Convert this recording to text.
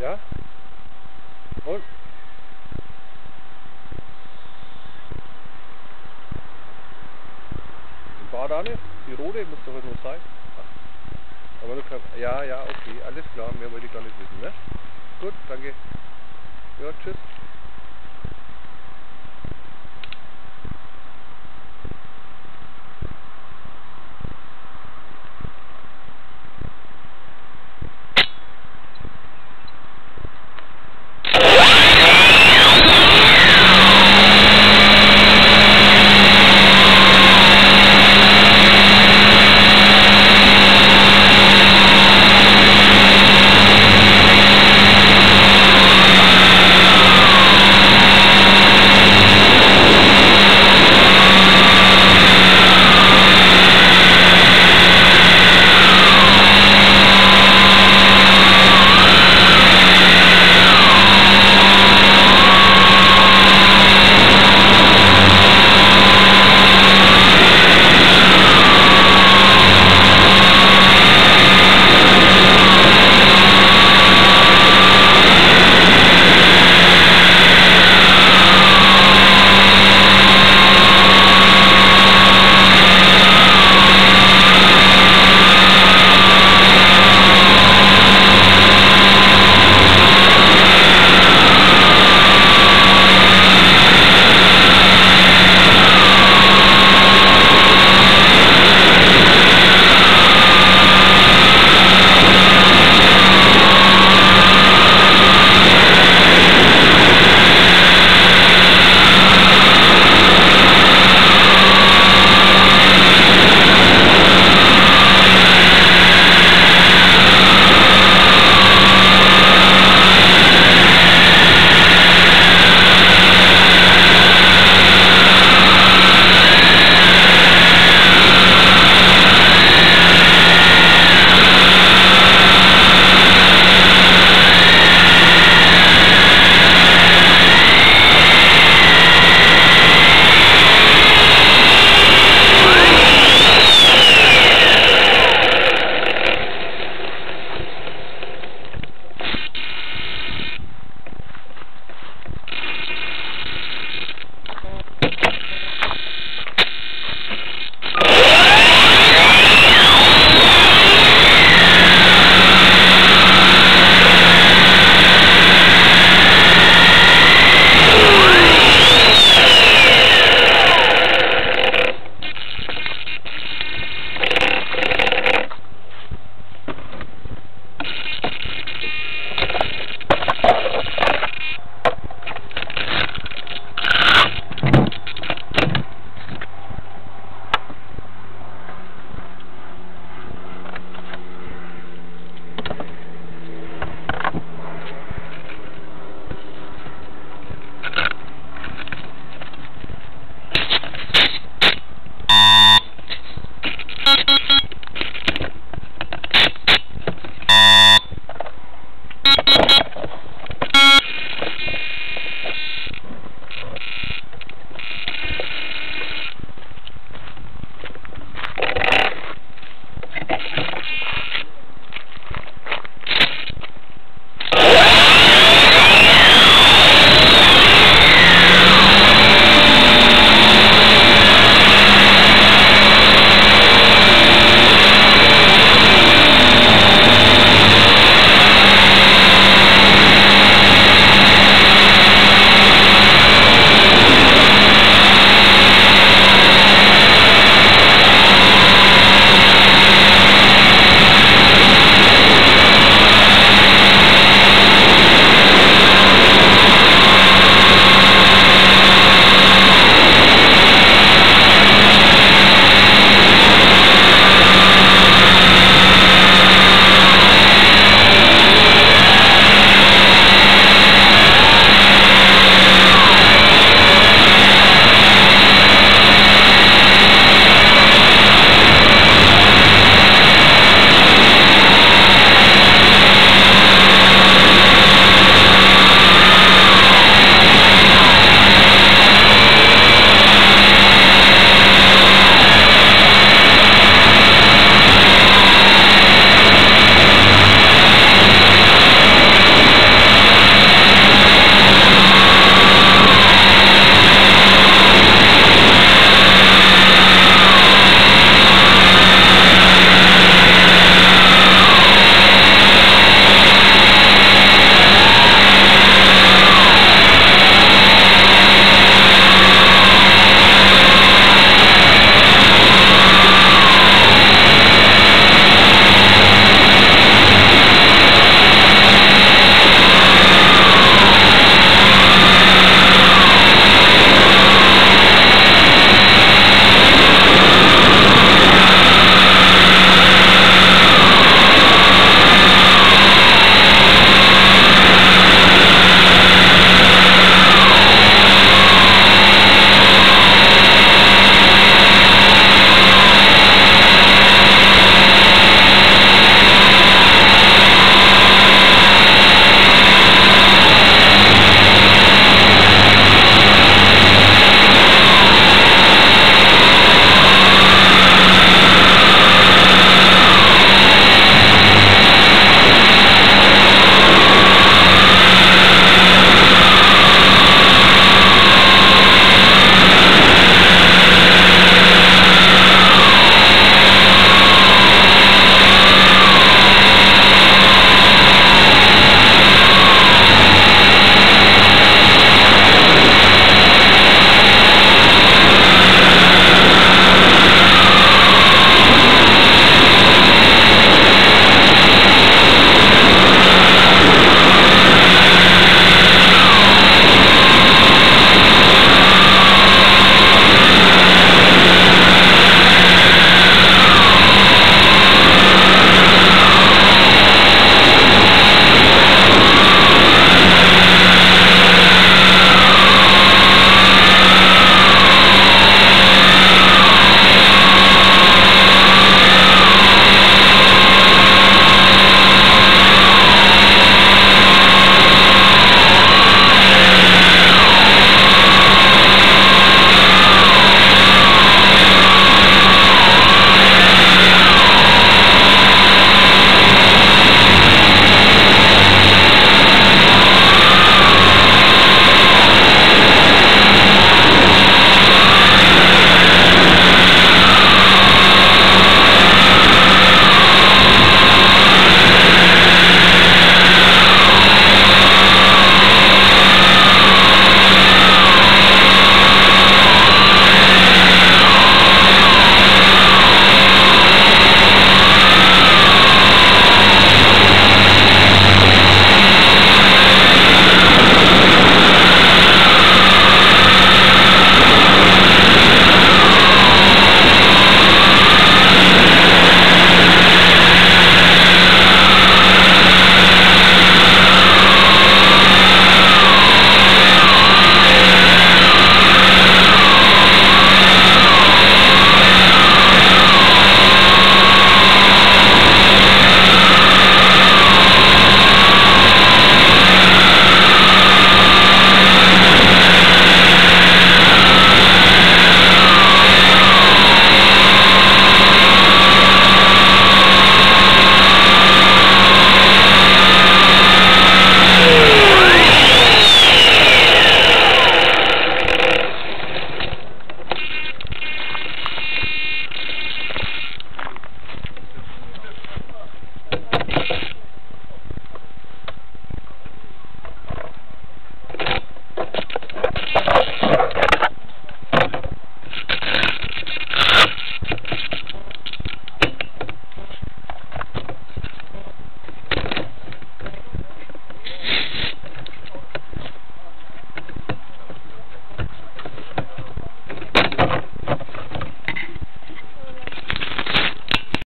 Ja? Und? Die Badane, die rote muss doch nur sein. Aber du kannst, ja, ja, okay, alles klar, mehr wollte ich gar nicht wissen, ne? Gut, danke. Ja, tschüss.